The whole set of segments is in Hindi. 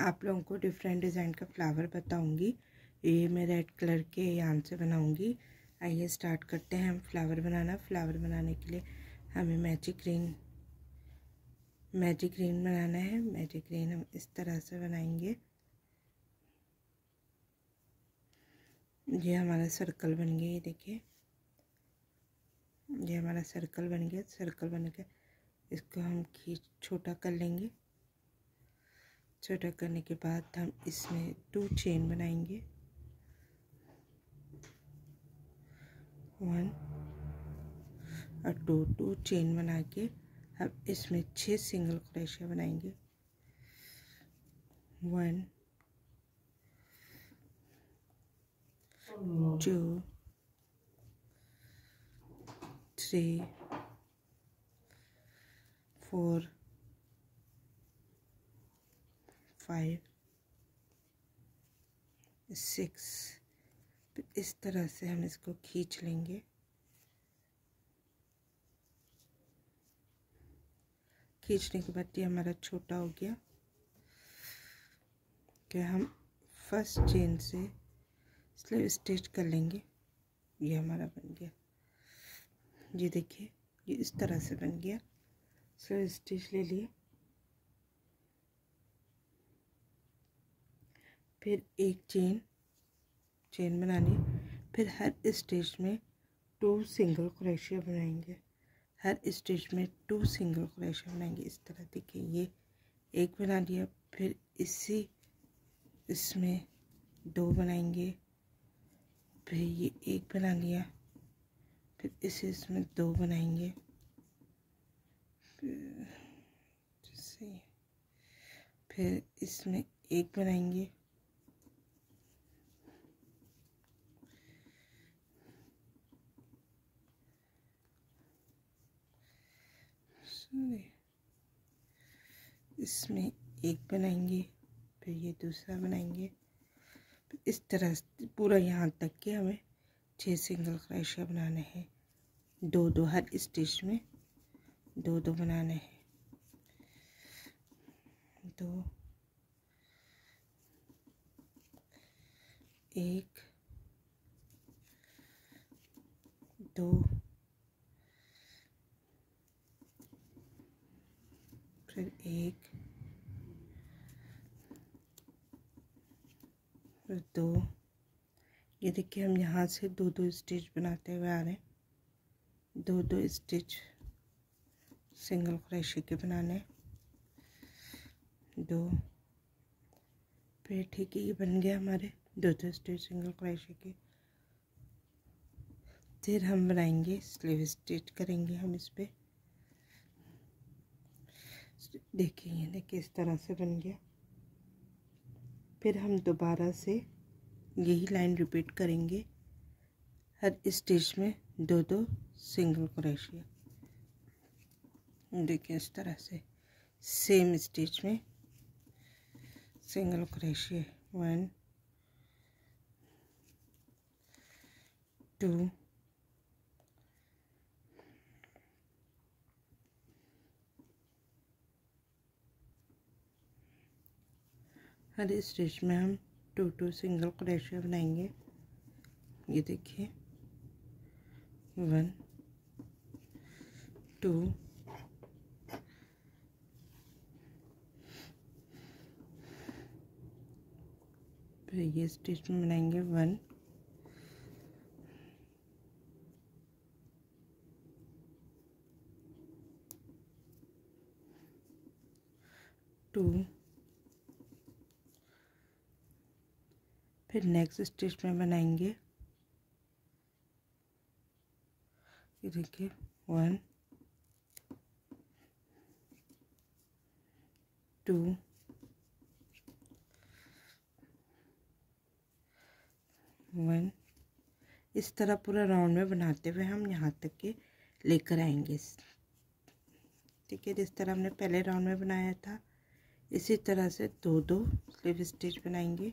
आप लोगों को डिफरेंट डिज़ाइन का फ्लावर बताऊँगी। ये मैं रेड कलर के यान से बनाऊँगी। आइए स्टार्ट करते हैं हम फ्लावर बनाना। फ्लावर बनाने के लिए हमें मैजिक ग्रीन मैजिक ग्रीन बनाना है। मैजिक ग्रीन हम इस तरह से बनाएँगे। ये हमारा सर्कल बन गया, ये देखिए। ये हमारा सर्कल बन गया। सर्कल बन गया इसको हम खींच, छोटा कर लेंगे। छोटा करने के बाद हम इसमें टू चेन बनाएँगे। वन और टू टू चेन बना के हम इसमें छह सिंगल क्रोशिया बनाएँगे। One two three four five six इस तरह से हम इसको खींच लेंगे। खींचने के बाद ये हमारा छोटा हो गया। क्या हम फ़र्स्ट चेन से स्लीव स्टिच कर लेंगे। ये हमारा बन गया। ये देखिए, ये इस तरह से बन गया। स्लीव स्टिच ले लिए। फिर एक चेन चेन बनानी। फिर हर स्टेज में टू सिंगल क्रोशिया बनाएँगे। हर स्टेज में टू सिंगल क्रोशिया बनाएँगे। इस तरह देखिए, ये एक बना लिया फिर इसी, इसमें दो बनाएँगे। फिर ये एक बना लिया। फिर इसे इसमें दो बनाएँगे। फिर इसमें एक बनाएँगे। इसमें एक बनाएँगे, फिर ये दूसरा बनाएँगे। इस तरह पूरा यहाँ तक के हमें छः सिंगल क्रोशिया बनाने हैं। दो दो हर स्टिच में दो दो बनाने हैं। दो, एक, दो फिर एक, फिर दो। ये देखिए, हम यहाँ से दो दो स्टिच बनाते हुए आ रहे हैं। दो दो स्टिच सिंगल क्रोशे के बनाने दो। फिर ठीक है, ये बन गया हमारे दो दो स्टिच सिंगल क्रोशे के। फिर हम बनाएँगे स्लीव स्टिच, करेंगे हम इस पर देखिए, ये देखिए, इस तरह से बन गया। फिर हम दोबारा से यही लाइन रिपीट करेंगे। हर स्टिच में दो दो सिंगल क्रोशिया देखिए, इस तरह से सेम स्टिच में सिंगल क्रोशिया वन, टू हर स्टिच में हम टू टू सिंगल क्रोशिया बनाएँगे। ये देखिए। वन, टू, फिर ये स्टिच में बनाएँगे। वन, टू फिर नेक्स्ट स्टिच में बनाएँगे। ये देखिए वन टू वन इस तरह पूरा राउंड में बनाते हुए हम यहाँ तक के लेकर आएँगे। ठीक है, जिस तरह हमने पहले राउंड में बनाया था, इसी तरह से दो दो स्लीव स्टिच बनाएँगे।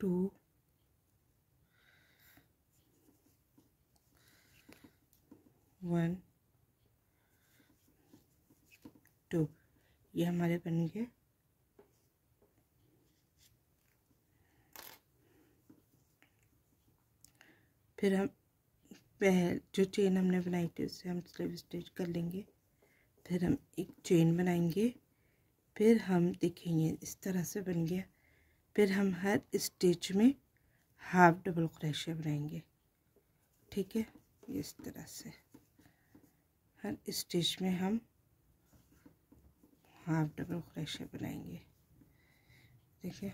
two one. Two. ये हमारे बन गए। फिर हम पहल जो चेन हमने बनाई थी उससे हम स्लीव स्टिच कर लेंगे। फिर हम एक चेन बनाएँगे। फिर हम देखेंगे, इस तरह से बन गया। फिर हम हर स्टिच में हाफ़ डबल क्रोशिया बनाएँगे। ठीक है? इस तरह से। हर स्टिच में हम हाफ़ डबल क्रोशिया बनाएँगे। देखिए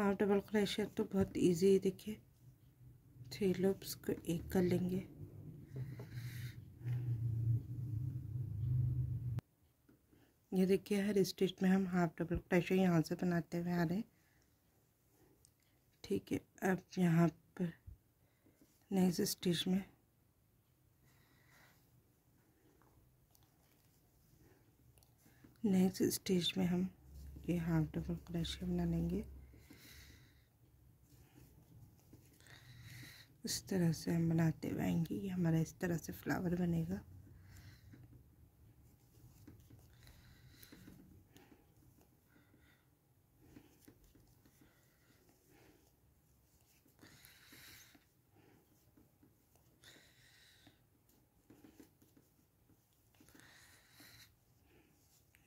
हाफ़ डबल क्रोशिया तो बहुत इजी है, देखिए। थ्री लूप्स को एक कर लेंगे। ये देखिए, हर स्टिच में हम हाफ़ डबल क्रोशिया यहाँ से बनाते हुए आ रहे हैं। ठीक है, अब यहाँ पर नेक्स्ट स्टिच में। नेक्स्ट स्टेज में हम ये हाफ़ डबल क्रोशिया बना लेंगे। इस तरह से हम बनाते आएँगे ये हमारा इस तरह से फ्लावर बनेगा।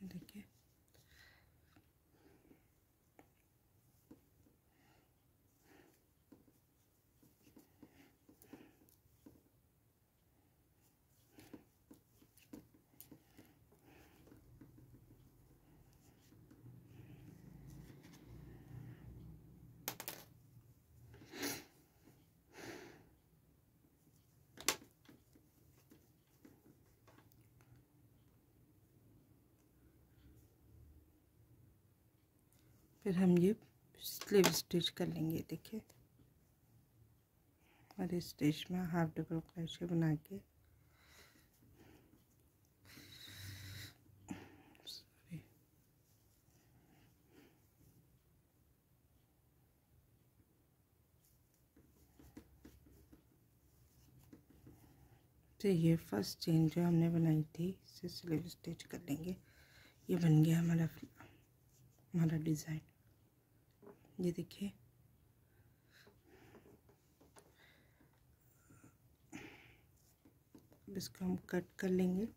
देखिए। फिर हम ये स्लीव स्टिच कर लेंगे, देखिए। और इस स्टिच में हाफ़ डबल क्रोशिया बना के। तो ये फ़र्स्ट चेन जो हमने बनाई थी, इसे स्लीव स्टिच कर लेंगे। ये बन गया हमारा हमारा डिज़ाइन ये देखिए। इसको हम कट कर लेंगे।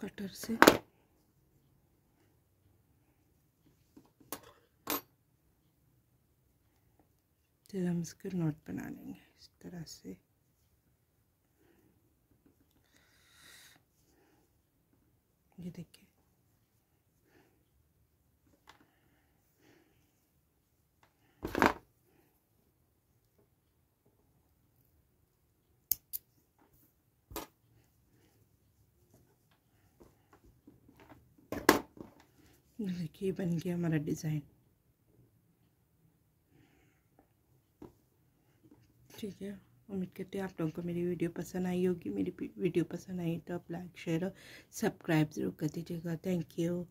कटर से। फिर हम इसके नोट बना लेंगे इस तरह से। ये देखिए। देखिए, बन गया हमारा डिज़ाइन। ठीक है, उम्मीद करते हैं आप लोगों को मेरी वीडियो पसंद आई होगी। मेरी वीडियो पसंद आई तो आप लाइक, शेयर और सब्सक्राइब ज़रूर कर दीजिएगा। Thank you.